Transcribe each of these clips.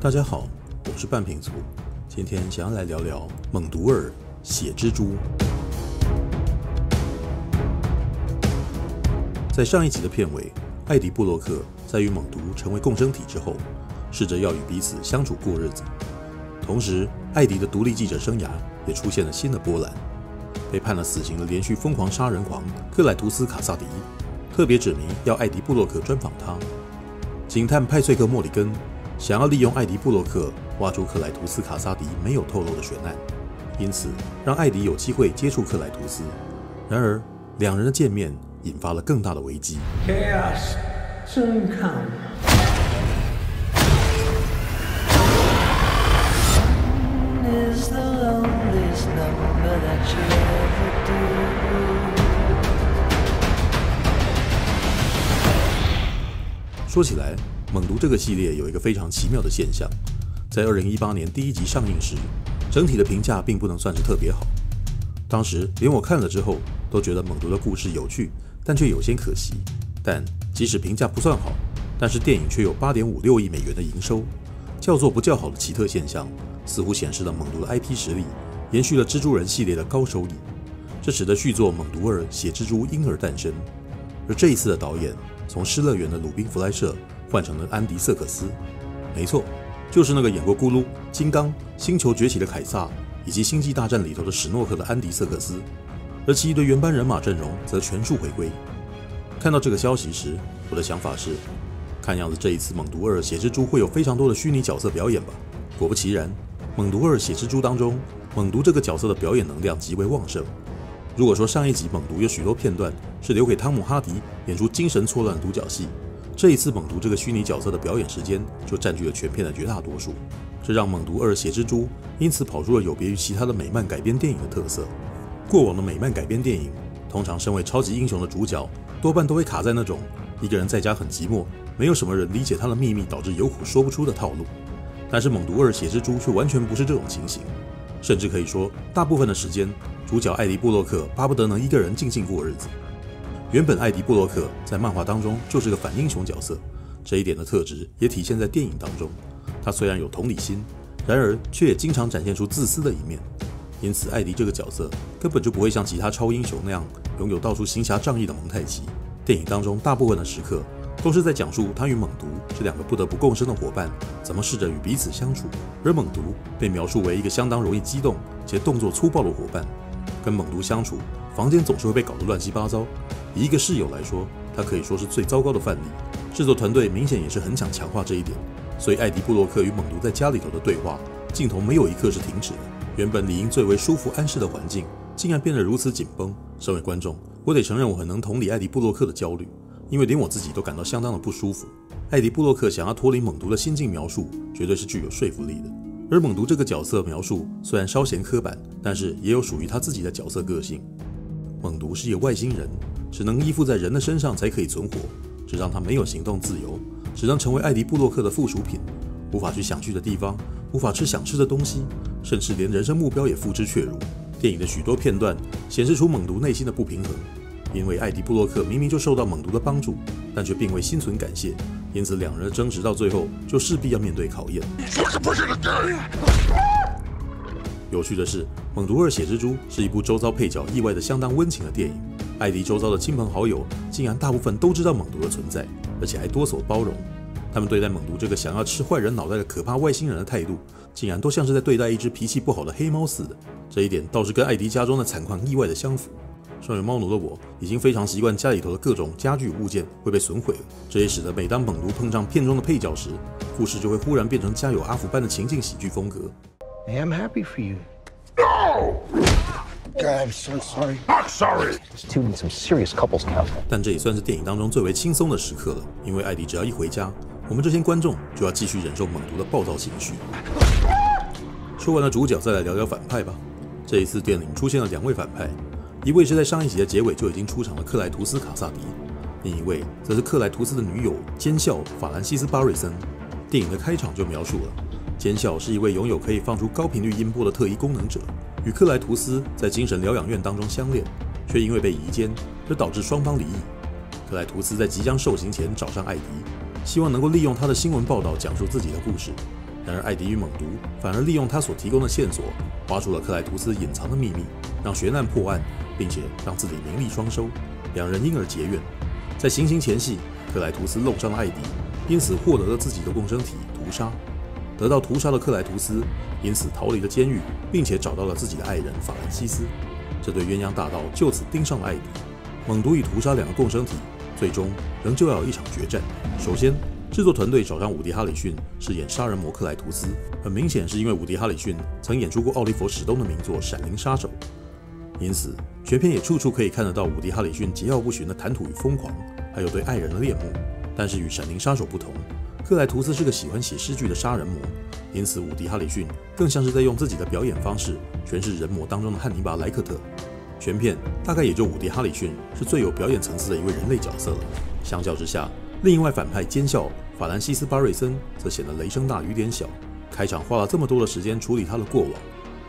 大家好，我是半瓶醋，今天想要来聊聊猛毒二血蜘蛛。在上一集的片尾，艾迪布洛克在与猛毒成为共生体之后，试着要与彼此相处过日子。同时，艾迪的独立记者生涯也出现了新的波澜。被判了死刑的连续疯狂杀人狂克莱图斯卡萨迪，特别指名要艾迪布洛克专访他。警探派翠克莫里根。想要利用艾迪布洛克挖出克莱图斯卡萨迪没有透露的悬案，因此让艾迪有机会接触克莱图斯。然而，两人的见面引发了更大的危机。说起来。猛毒这个系列有一个非常奇妙的现象，在二零一八年第一集上映时，整体的评价并不能算是特别好。当时连我看了之后都觉得猛毒的故事有趣，但却有些可惜。但即使评价不算好，但是电影却有八点五六亿美元的营收，叫做不叫好的奇特现象，似乎显示了猛毒的 IP 实力延续了蜘蛛人系列的高收益，这使得续作《猛毒二：血蜘蛛》因而诞生。而这一次的导演从《失乐园》的鲁宾·弗莱舍。换成了安迪·瑟克斯，没错，就是那个演过《咕噜》《金刚》《星球崛起》的凯撒，以及《星际大战》里头的史诺克的安迪·瑟克斯，而其余的原班人马阵容则全数回归。看到这个消息时，我的想法是，看样子这一次《猛毒二：血蜘蛛》会有非常多的虚拟角色表演吧。果不其然，《猛毒二：血蜘蛛》当中，猛毒这个角色的表演能量极为旺盛。如果说上一集猛毒有许多片段是留给汤姆·哈迪演出精神错乱的独角戏，这一次，猛毒这个虚拟角色的表演时间就占据了全片的绝大多数，这让猛毒二血蜘蛛因此跑出了有别于其他的美漫改编电影的特色。过往的美漫改编电影，通常身为超级英雄的主角，多半都会卡在那种一个人在家很寂寞，没有什么人理解他的秘密，导致有苦说不出的套路。但是猛毒二血蜘蛛却完全不是这种情形，甚至可以说，大部分的时间，主角艾迪布洛克巴不得能一个人静静过日子。原本艾迪布洛克在漫画当中就是个反英雄角色，这一点的特质也体现在电影当中。他虽然有同理心，然而却也经常展现出自私的一面。因此，艾迪这个角色根本就不会像其他超英雄那样拥有到处行侠仗义的蒙太奇。电影当中大部分的时刻都是在讲述他与猛毒这两个不得不共生的伙伴怎么试着与彼此相处。而猛毒被描述为一个相当容易激动且动作粗暴的伙伴，跟猛毒相处，房间总是会被搞得乱七八糟。以一个室友来说，他可以说是最糟糕的范例。制作团队明显也是很想强化这一点，所以艾迪布洛克与猛毒在家里头的对话镜头没有一刻是停止的。原本理应最为舒服安适的环境，竟然变得如此紧绷。身为观众，我得承认我很能同理艾迪布洛克的焦虑，因为连我自己都感到相当的不舒服。艾迪布洛克想要脱离猛毒的心境描述，绝对是具有说服力的。而猛毒这个角色描述虽然稍显刻板，但是也有属于他自己的角色个性。猛毒是一个外星人。只能依附在人的身上才可以存活，这让他没有行动自由，只能成为艾迪布洛克的附属品，无法去想去的地方，无法吃想吃的东西，甚至连人生目标也付之却如。电影的许多片段显示出猛毒内心的不平衡，因为艾迪布洛克明明就受到猛毒的帮助，但却并未心存感谢，因此两人的争执到最后就势必要面对考验。有趣的是，《猛毒二血蜘蛛》是一部周遭配角意外的相当温情的电影。艾迪周遭的亲朋好友竟然大部分都知道猛毒的存在，而且还多所包容。他们对待猛毒这个想要吃坏人脑袋的可怕外星人的态度，竟然都像是在对待一只脾气不好的黑猫似的。这一点倒是跟艾迪家中的惨况意外的相符。身为猫奴的我，已经非常习惯家里头的各种家具物件会被损毁了。这也使得每当猛毒碰上片中的配角时，故事就会忽然变成家有阿福般的情境喜剧风格。I am happy for you. No. I'm so sorry. I'm sorry. This two needs some serious couples counseling. 但这也算是电影当中最为轻松的时刻了，因为艾迪只要一回家，我们这些观众就要继续忍受猛毒的暴躁情绪。说完了主角，再来聊聊反派吧。这一次电影出现了两位反派，一位是在上一集的结尾就已经出场的克莱图斯·卡萨迪，另一位则是克莱图斯的女友奸笑法兰西斯·巴瑞森。电影的开场就描述了，奸笑是一位拥有可以放出高频率音波的特异功能者。与克莱图斯在精神疗养院当中相恋，却因为被移奸而导致双方离异。克莱图斯在即将受刑前找上艾迪，希望能够利用他的新闻报道讲述自己的故事。然而，艾迪与猛毒反而利用他所提供的线索，挖出了克莱图斯隐藏的秘密，让悬案破案，并且让自己名利双收，两人因而结怨。在行刑前夕，克莱图斯弄伤了艾迪，因此获得了自己的共生体屠杀。得到屠杀的克莱图斯因此逃离了监狱，并且找到了自己的爱人法兰西斯。这对鸳鸯大盗就此盯上了艾迪。猛毒与屠杀两个共生体，最终仍旧要有一场决战。首先，制作团队找上伍迪·哈里逊饰演杀人魔克莱图斯，很明显是因为伍迪·哈里逊曾演出过奥利弗·史东的名作《闪灵杀手》，因此全片也处处可以看得到伍迪·哈里逊桀骜不驯的谈吐与疯狂，还有对爱人的恋慕。但是与《闪灵杀手》不同，克莱图斯是个喜欢写诗句的杀人魔，因此伍迪·哈里逊更像是在用自己的表演方式诠释人魔当中的汉尼拔·莱克特。全片大概也就伍迪·哈里逊是最有表演层次的一位人类角色了。相较之下，另一位反派奸笑法兰西斯·巴瑞森则显得雷声大雨点小。开场花了这么多的时间处理他的过往，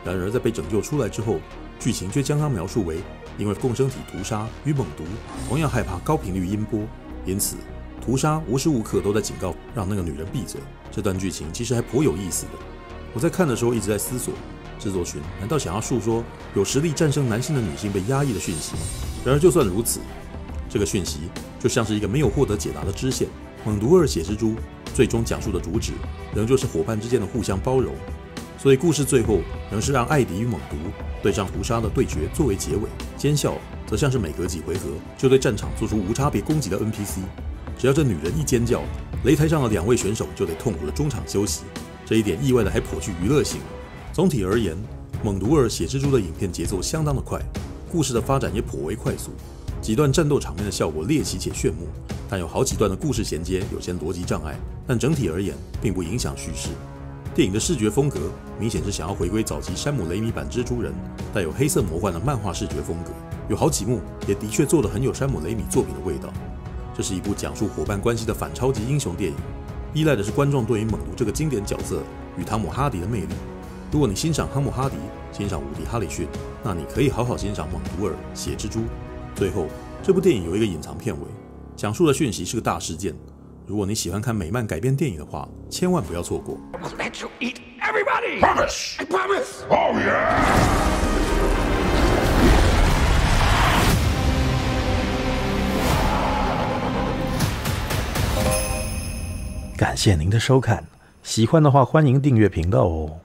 然而在被拯救出来之后，剧情却将他描述为因为共生体屠杀与猛毒同样害怕高频率音波，因此屠杀无时无刻都在警告让那个女人闭嘴。这段剧情其实还颇有意思的。我在看的时候一直在思索，制作群难道想要诉说有实力战胜男性的女性被压抑的讯息？然而就算如此，这个讯息。就像是一个没有获得解答的支线。猛毒二血蜘蛛最终讲述的主旨，仍旧是伙伴之间的互相包容。所以故事最后仍是让艾迪与猛毒对上屠杀的对决作为结尾。奸笑则像是每隔几回合就对战场做出无差别攻击的 NPC。只要这女人一尖叫，擂台上的两位选手就得痛苦的中场休息。这一点意外的还颇具娱乐性。总体而言，猛毒二血蜘蛛的影片节奏相当的快，故事的发展也颇为快速。几段战斗场面的效果猎奇且炫目，但有好几段的故事衔接有些逻辑障碍。但整体而言，并不影响叙事。电影的视觉风格明显是想要回归早期山姆雷米版蜘蛛人，带有黑色魔幻的漫画视觉风格。有好几幕也的确做得很有山姆雷米作品的味道。这是一部讲述伙伴关系的反超级英雄电影，依赖的是观众对于猛毒这个经典角色与汤姆哈迪的魅力。如果你欣赏汤姆哈迪，欣赏伍迪哈里逊，那你可以好好欣赏猛毒二血蜘蛛。最后，这部电影有一个隐藏片尾，讲述的讯息是个大事件。如果你喜欢看美漫改编电影的话，千万不要错过。感谢您的收看，喜欢的话欢迎订阅频道哦。